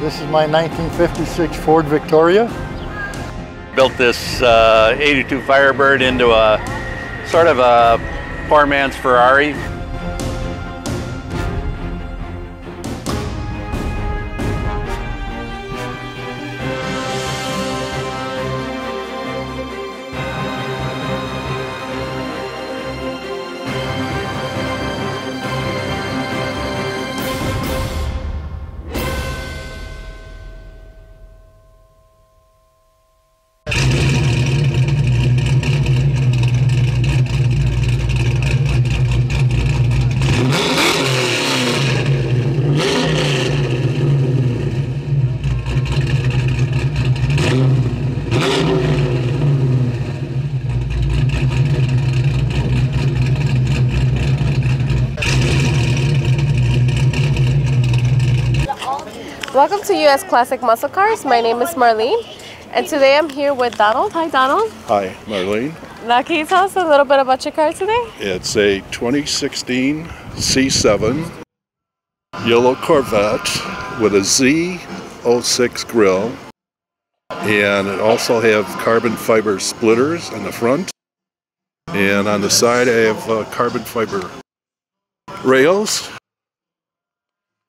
This is my 1956 Ford Victoria. Built this uh, 82 Firebird into a sort of a poor man's Ferrari. Welcome to US Classic Muscle Cars. My name is Marlene, and today I'm here with Donald. Hi, Donald. Hi, Marlene. Now, can you tell us a little bit about your car today? It's a 2016 C7 yellow Corvette with a Z06 grille, and it also have carbon fiber splitters on the front, and on the side I have uh, carbon fiber rails,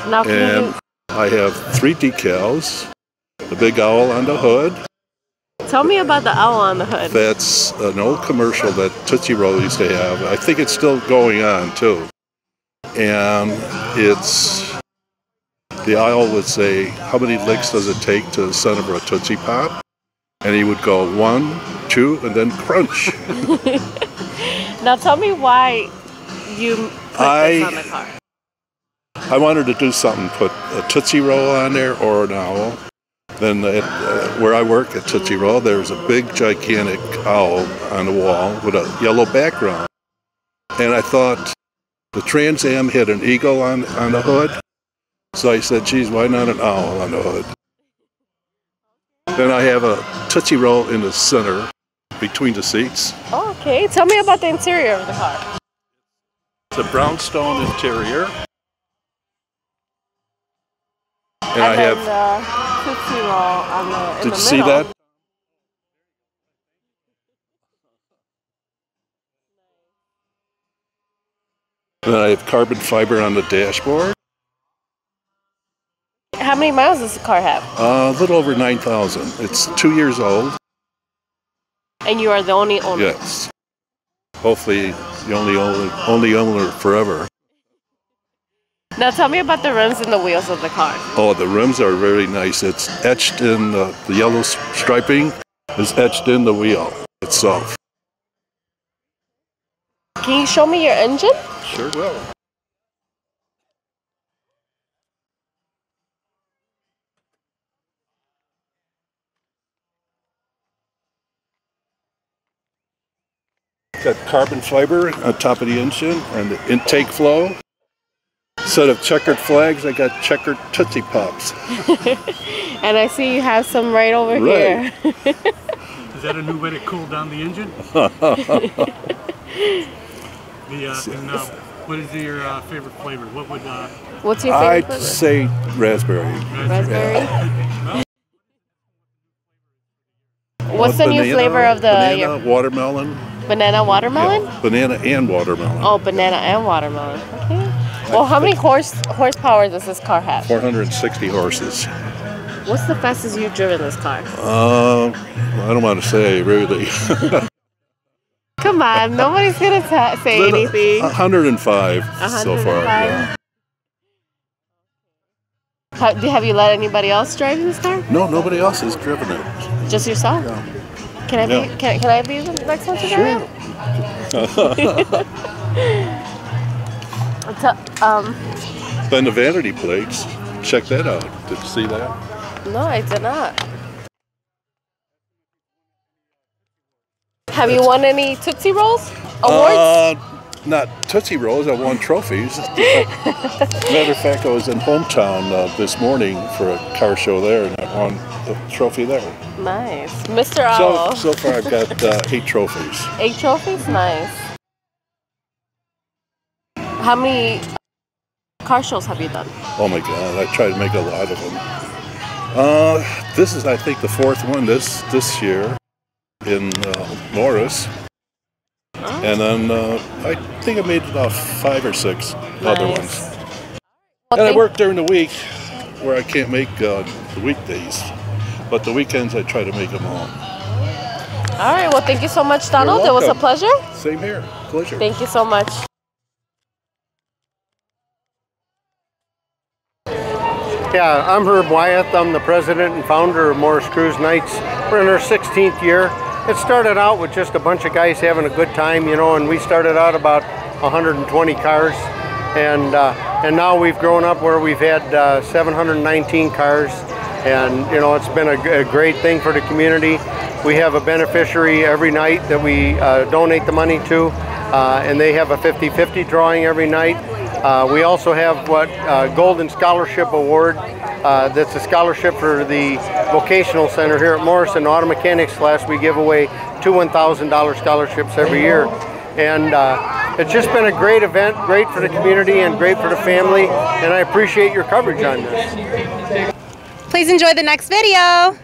Now, can and you I have three decals, the big owl on the hood. tell me about the owl on the hood? That's an old commercial that Tootsie Roll used to have. I think it's still going on too. And it's the owl would say, How many licks does it take to the center of a Tootsie Pop? And he would go one, two, and then crunch. Now, tell me why you put I- this on the car. I wanted to do something, put a Tootsie Roll on there or an owl. Then at, uh, where I work at Tootsie Roll, there's a big gigantic owl on the wall with a yellow background. And I thought the Trans Am had an eagle on, on the hood. So I said, geez, why not an owl on the hood? Then I have a Tootsie Roll in the center between the seats. Okay. Tell me about the interior of the car. It's a brownstone interior. And, And I have, the Tootsie Roll on the, did the you see that? Then I have carbon fiber on the dashboard. How many miles does the car have? Uh, a little over 9,000. It's two years old. And you are the only owner. Yes. Hopefully, the only owner, only owner forever. Now, tell me about the rims and the wheels of the car. Oh, the rims are very nice. It's etched in the, the yellow striping is etched in the wheel itself. Can you show me your engine? Sure will. Got carbon fiber on top of the engine and the intake flow. Instead of checkered flags, I got checkered Tootsie Pops. And I see you have some right over Right. here. Is that a new way to cool down the engine? the uh, and, uh, what is your uh, favorite flavor? What would uh, What's your favorite I'd flavor? say raspberry. Raspberry. What's the new flavor of the banana, your watermelon? banana watermelon? Yeah, banana and watermelon. Oh, banana and watermelon. Okay. Well, how many horse horsepower does this car have? 460 horses. What's the fastest you've driven this car? Uh, I don't want to say really. Come on, nobody's gonna say anything. 105 so far. Yeah. How, have you let anybody else drive this car? No, nobody else has driven it. Just yourself? Can I be? Can, can I be the next one to drive? Sure. um, Then the vanity plates. Check that out. Did you see that? no, I did not. Have you won any Tootsie Rolls awards? Uh, not Tootsie Rolls. I won trophies. Matter of fact, I was in hometown uh, this morning for a car show there, and I won the trophy there. nice, Mr. So, Owl. so far, I've got uh, eight trophies. Eight trophies, nice. How many car shows have you done? Oh my God! I try to make a lot of them. Uh, this is, I think, the fourth one this this year in uh, Morris, and then uh, I think I made about five or six other ones. Well, And I work during the week where I can't make uh, the weekdays, but the weekends I try to make them all. All right. Well, thank you so much, Donald. It was a pleasure. Same here, pleasure. Thank you so much. Yeah, I'm Herb Wyeth. I'm the president and founder of Morris Cruise Nights. We're in our 16th year. It started out with just a bunch of guys having a good time, you know, and we started out about 120 cars, and uh, and now we've grown up where we've had uh, 719 cars, and you know it's been a great thing for the community. We have a beneficiary every night that we uh, donate the money to, uh, and they have a 50-50 drawing every night. Uh, we also have what uh, Golden Scholarship Award. Uh, that's a scholarship for the vocational center here at Morrison Auto Mechanics class. We give away two $1,000 scholarships every year, and uh, it's just been a great event, great for the community and great for the family. And I appreciate your coverage on this. Please enjoy the next video.